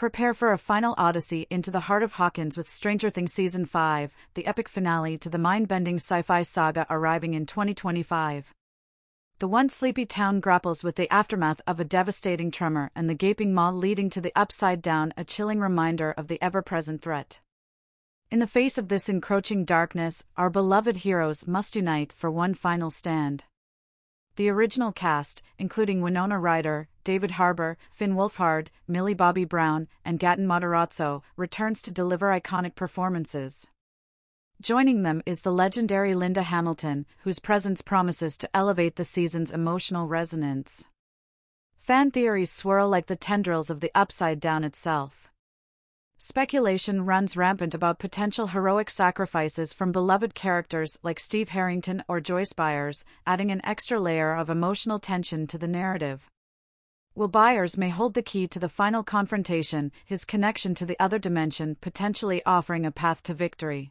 Prepare for a final odyssey into the heart of Hawkins with Stranger Things Season 5, the epic finale to the mind bending sci fi saga arriving in 2025. The once sleepy town grapples with the aftermath of a devastating tremor and the gaping maw leading to the upside down, a chilling reminder of the ever present threat. In the face of this encroaching darkness, our beloved heroes must unite for one final stand. The original cast, including Winona Ryder, David Harbour, Finn Wolfhard, Millie Bobby Brown, and Gaten Matarazzo, returns to deliver iconic performances. Joining them is the legendary Linda Hamilton, whose presence promises to elevate the season's emotional resonance. Fan theories swirl like the tendrils of the Upside Down itself. Speculation runs rampant about potential heroic sacrifices from beloved characters like Steve Harrington or Joyce Byers, adding an extra layer of emotional tension to the narrative. Will Byers may hold the key to the final confrontation, his connection to the other dimension potentially offering a path to victory.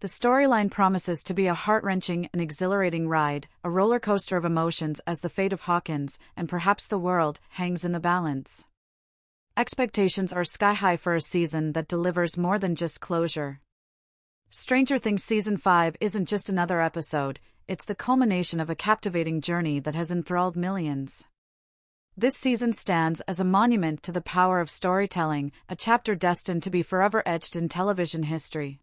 The storyline promises to be a heart wrenching and exhilarating ride, a roller coaster of emotions as the fate of Hawkins, and perhaps the world, hangs in the balance. Expectations are sky high for a season that delivers more than just closure. Stranger Things Season 5 isn't just another episode, it's the culmination of a captivating journey that has enthralled millions. This season stands as a monument to the power of storytelling, a chapter destined to be forever etched in television history.